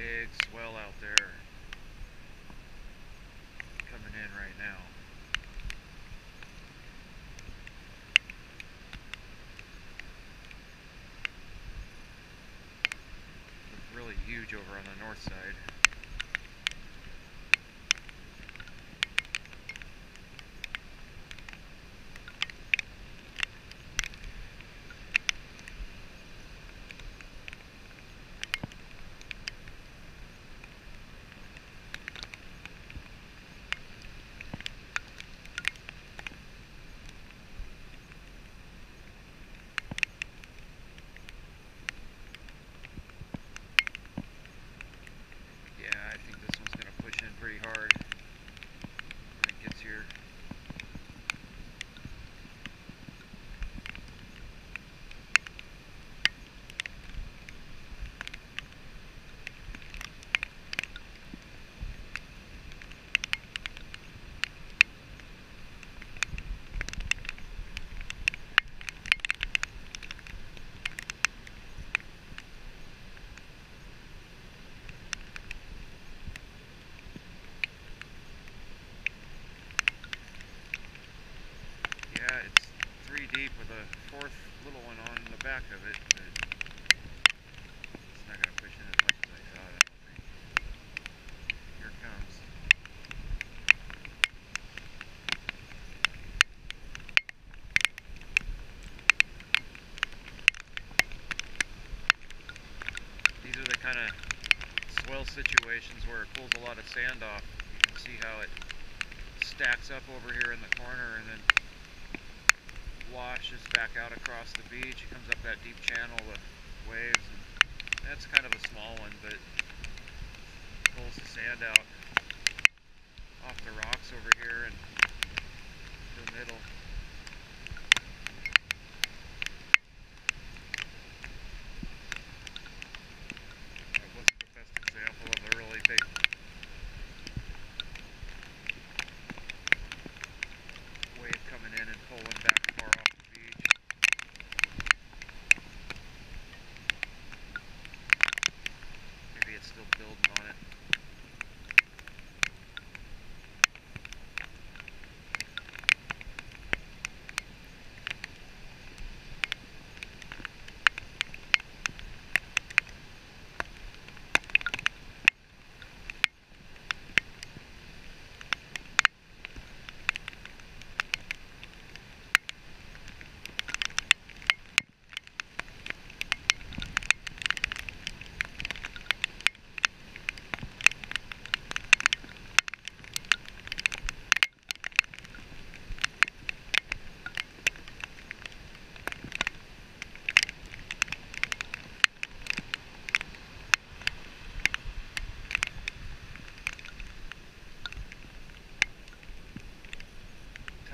big swell out there coming in right now. Look really huge over on the north side. Yeah, I think this one's going to push in pretty hard when it gets here. Yeah, it's three deep with a fourth little one on the back of it, it's not going to push in as much as I thought. I don't think. Here comes. These are the kind of swell situations where it pulls a lot of sand off. You can see how it stacks up over here in the corner and then washes back out across the beach. It comes up that deep channel with waves. And that's kind of a small one, but pulls the sand out off the rocks over here and the middle. That wasn't the best example of a really big wave coming in and pulling back far off the beach. Maybe it's still building on it.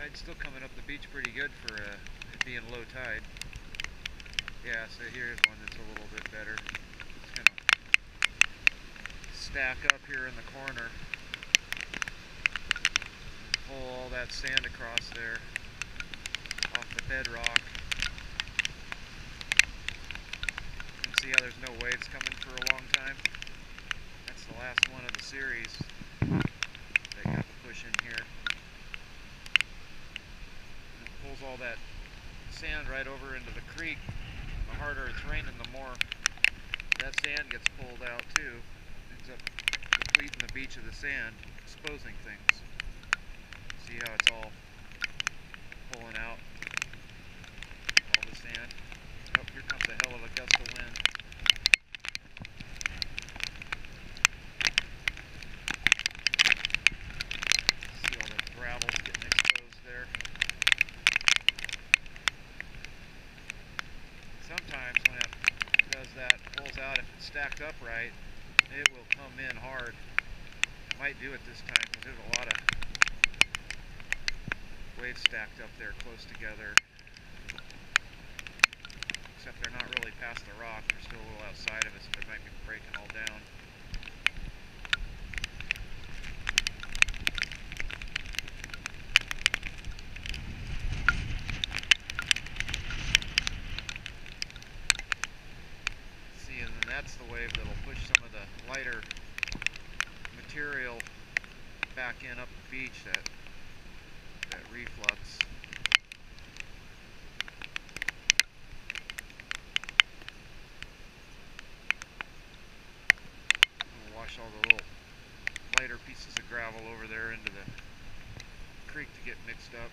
Tide's still coming up the beach pretty good for uh, it being low tide. Yeah, so here's one that's a little bit better. It's gonna stack up here in the corner. Pull all that sand across there off the bedrock. You can see how there's no waves coming for a long time. That's the last one of the series. They got to push in here. And it pulls all that sand right over into the creek. The harder it's raining, the more that sand gets pulled out too. Ends up depleting the beach of the sand, exposing things. See how it's all pulling out all the sand. Oh, here comes a hell of a gust of wind. See all the gravel's getting exposed there. Sometimes when it does that, pulls out, stacked up right, it will come in hard. Might do it this time because there's a lot of waves stacked up there close together. Except they're not really past the rock, they're still a little outside of it, so they might be breaking all down. See, and then that's the wave that'll push some of the lighter material back in up the beach, that, that reflux. Wash all the little lighter pieces of gravel over there into the creek to get mixed up.